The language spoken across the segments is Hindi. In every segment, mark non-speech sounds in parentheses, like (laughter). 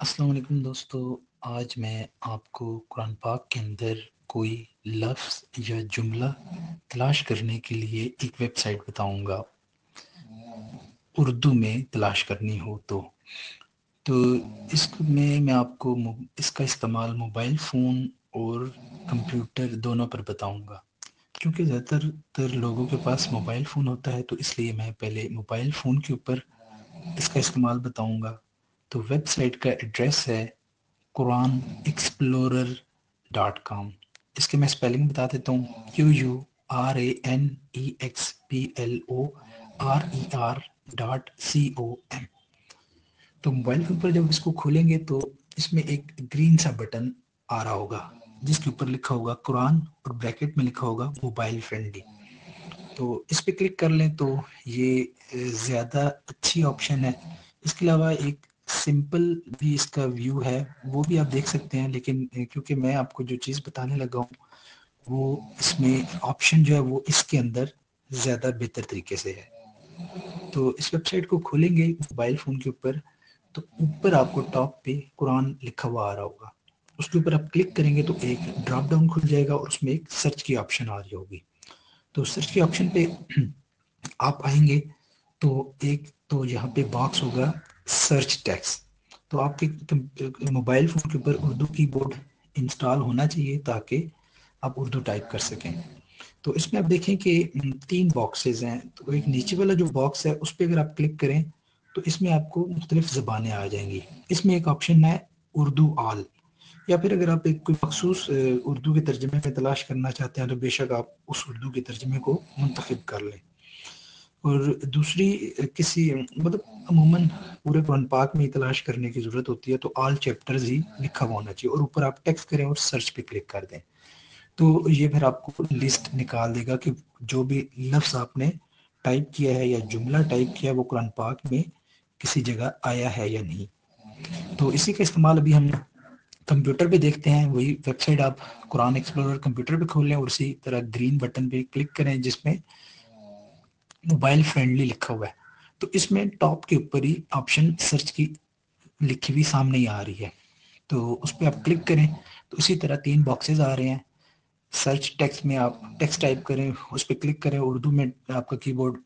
अस्सलाम वालेकुम दोस्तों। आज मैं आपको कुरान पाक के अंदर कोई लफ्ज़ या जुमला तलाश करने के लिए एक वेबसाइट बताऊँगा। उर्दू में तलाश करनी हो तो। तो इसमें मैं आपको इसका इस्तेमाल मोबाइल फ़ोन और कंप्यूटर दोनों पर बताऊँगा। क्योंकि ज़्यादातर तर लोगों के पास मोबाइल फ़ोन होता है तो इसलिए मैं पहले मोबाइल फ़ोन के ऊपर इसका इस्तेमाल बताऊँगा। तो वेबसाइट का एड्रेस है कुरान एक्सप्लोरर डॉट कॉम इसके मैं स्पेलिंग बता देता हूँ। Q U R A N E X P L O R E R dot C O M तो मोबाइल फ़ोन पर जब इसको खोलेंगे तो इसमें एक ग्रीन सा बटन आ रहा होगा, जिसके ऊपर लिखा होगा कुरान और ब्रैकेट में लिखा होगा मोबाइल फ्रेंडली तो इस पर क्लिक कर लें तो ये ज़्यादा अच्छी ऑप्शन है। इसके अलावा एक सिंपल भी इसका व्यू है, वो भी आप देख सकते हैं, लेकिन क्योंकि मैं आपको जो चीज़ बताने लगा हूँ, वो इसमें ऑप्शन जो है, वो इसके अंदर ज़्यादा बेहतर तरीके से है। तो इस वेबसाइट को खोलेंगे मोबाइल फ़ोन के ऊपर तो ऊपर आपको टॉप पे कुरान लिखा हुआ आ रहा होगा। उसके ऊपर आप क्लिक करेंगे तो एक ड्रॉप डाउन खुल जाएगा और उसमें एक सर्च की ऑप्शन आ रही होगी। तो सर्च के ऑप्शन पे (clears throat) आप आएँगे तो एक तो यहाँ पे बॉक्स होगा सर्च टैक्स तो आपके मोबाइल फ़ोन के ऊपर उर्दू कीबोर्ड इंस्टॉल होना चाहिए ताकि आप उर्दू टाइप कर सकें। तो इसमें आप देखें कि तीन बॉक्सेस हैं। तो एक नीचे वाला जो बॉक्स है, उस पर अगर आप क्लिक करें तो इसमें आपको मुख्तलिफ़ ज़बानें आ जाएँगी। इसमें एक ऑप्शन है उर्दू आल। या फिर अगर आप एक कोई मखसूस उर्दू के तर्जमे में तलाश करना चाहते हैं तो बेशक आप उस उर्दू के तर्जमे को मुंतखब कर लें। और दूसरी किसी मतलब अमूमन पूरे कुरान पाक में तलाश करने की ज़रूरत होती है तो ऑल चैप्टर्स ही लिखा हुआ होना चाहिए और ऊपर आप टेक्स्ट करें और सर्च पे क्लिक कर दें। तो ये फिर आपको लिस्ट निकाल देगा कि जो भी लफ्ज़ आपने टाइप किया है या जुमला टाइप किया है, वो कुरान पाक में किसी जगह आया है या नहीं। तो इसी का इस्तेमाल अभी हम कंप्यूटर पे देखते हैं, वही वेबसाइट आप कुरान एक्सप्लोरर कंप्यूटर पे खोल लें और उसी तरह ग्रीन बटन पे क्लिक करें, जिसमें मोबाइल फ्रेंडली लिखा हुआ है। तो इसमें टॉप के ऊपर ही ऑप्शन सर्च की लिखी हुई सामने ही आ रही है। तो उस पर आप क्लिक करें तो इसी तरह तीन बॉक्सेस आ रहे हैं। सर्च टेक्स्ट में आप टेक्स्ट टाइप करें, उस पर क्लिक करें। उर्दू में आपका कीबोर्ड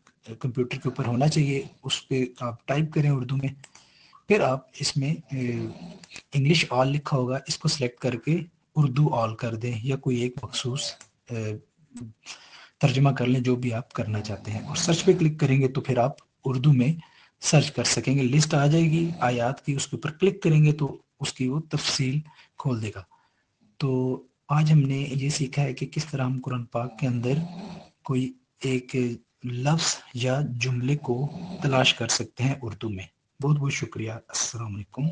कंप्यूटर के ऊपर होना चाहिए, उस पर आप टाइप करें उर्दू में। फिर आप इसमें इंग्लिश ऑल लिखा होगा, इसको सिलेक्ट करके उर्दू ऑल कर दें, या कोई एक मखसूस तर्जमा कर लें जो भी आप करना चाहते हैं। और सर्च पे क्लिक करेंगे तो फिर आप उर्दू में सर्च कर सकेंगे। लिस्ट आ जाएगी आयात की, उसके ऊपर क्लिक करेंगे तो उसकी वो तफसील खोल देगा। तो आज हमने ये सीखा है कि किस तरह हम कुरान पाक के अंदर कोई एक लफ्ज़ या जुमले को तलाश कर सकते हैं उर्दू में। बहुत बहुत शुक्रिया। अस्सलाम वालेकुम